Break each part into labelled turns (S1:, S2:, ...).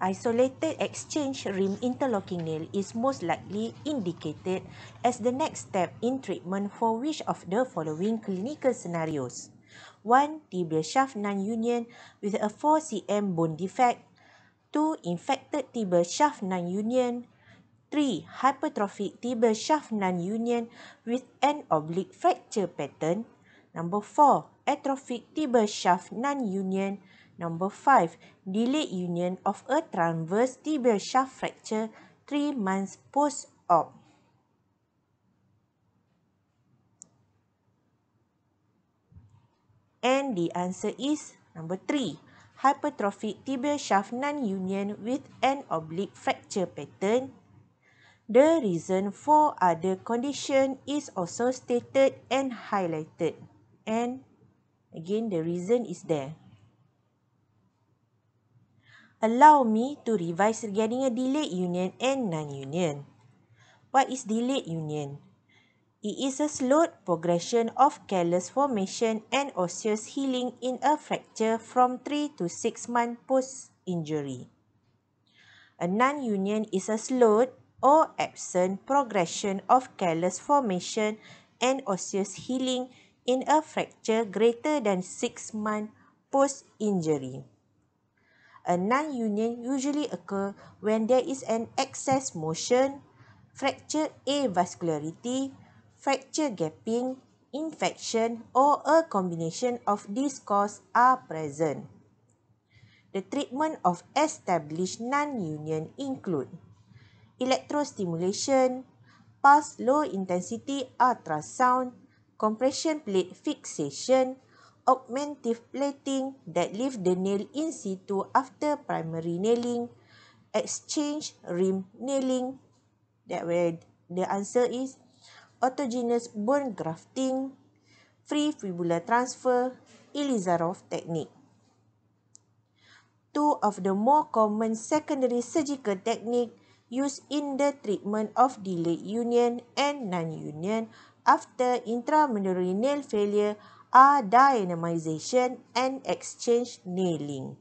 S1: isolated exchange rim interlocking nail is most likely indicated as the next step in treatment for which of the following clinical scenarios. 1. Tibial shaft non-union with a 4 cm bone defect. 2. Infected tibial shaft non-union. 3. Hypertrophic tibial shaft non-union with an oblique fracture pattern. Number 4. Atrophic tibial shaft non-union. Number five, delayed union of a transverse tibial shaft fracture three months post-op. And the answer is number three, hypertrophic tibial shaft non-union with an oblique fracture pattern. The reason for other condition is also stated and highlighted. And again, the reason is there. Allow me to revise regarding a delayed union and non-union. What is delayed union? It is a slowed progression of callus formation and osseous healing in a fracture from 3 to 6 months post-injury. A non-union is a slowed or absent progression of callus formation and osseous healing in a fracture greater than 6 months post-injury. A non-union usually occur when there is an excess motion, fracture avascularity, fracture gapping, infection or a combination of these causes are present. The treatment of established non-union include electrostimulation, pulse low intensity ultrasound, compression plate fixation, augmentive plating that leave the nail in situ after primary nailing, exchange rim nailing, that where the answer is autogenous bone grafting, free fibular transfer, Ilizarov technique. Two of the more common secondary surgical technique used in the treatment of delayed union and non-union after intramedullary nail failure are dynamization and exchange nailing.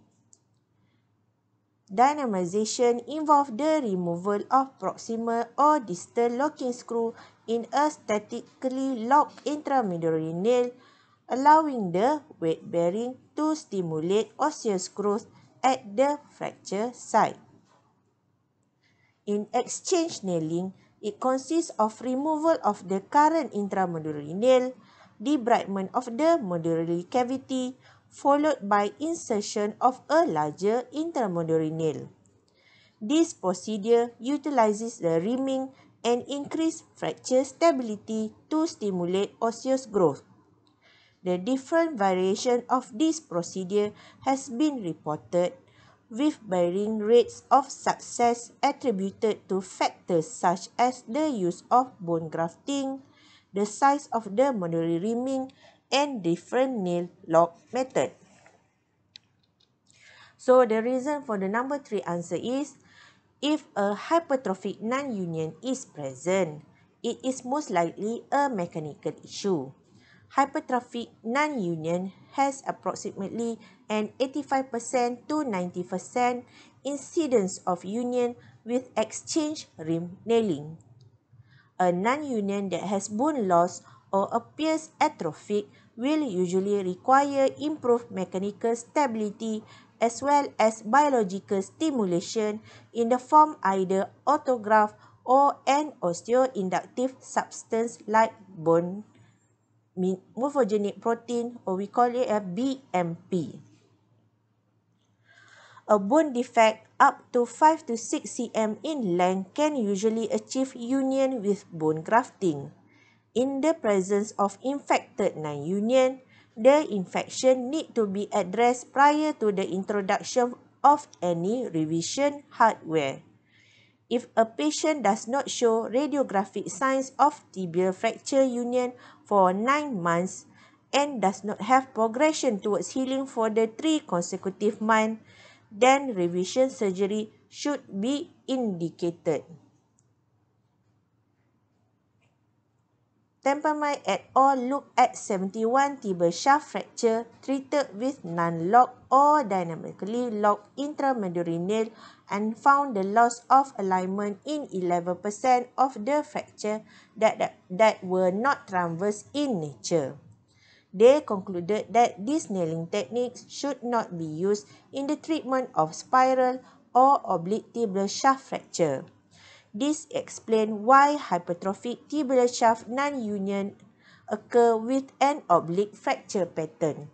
S1: Dynamization involves the removal of proximal or distal locking screw in a statically locked intramedullary nail, allowing the weight bearing to stimulate osseous growth at the fracture site. In exchange nailing, it consists of removal of the current intramedullary nail, debridement of the medullary cavity followed by insertion of a larger intramedullary nail. This procedure utilizes the rimming and increased fracture stability to stimulate osseous growth. The different variation of this procedure has been reported with varying rates of success attributed to factors such as the use of bone grafting, the size of the medullary rimming and different nail lock method. So the reason for the number three answer is if a hypertrophic non-union is present, it is most likely a mechanical issue. Hypertrophic non-union has approximately an 85% to 90% incidence of union with exchange rim nailing a non-union that has bone loss or appears atrophic will usually require improved mechanical stability as well as biological stimulation in the form either autograft or an osteoinductive substance like bone morphogenic protein or we call it a BMP. A bone defect up to 5 to 6 cm in length can usually achieve union with bone grafting. In the presence of infected non-union, the infection need to be addressed prior to the introduction of any revision hardware. If a patient does not show radiographic signs of tibial fracture union for 9 months and does not have progression towards healing for the 3 consecutive months, then revision surgery should be indicated. Templemay et al. looked at 71 tibial shaft fracture treated with non-locked or dynamically locked intramedullary nail and found the loss of alignment in 11% of the fracture that, that, that were not transverse in nature. They concluded that these nailing techniques should not be used in the treatment of spiral or oblique tibial shaft fracture. This explains why hypertrophic tibial shaft non-union occur with an oblique fracture pattern.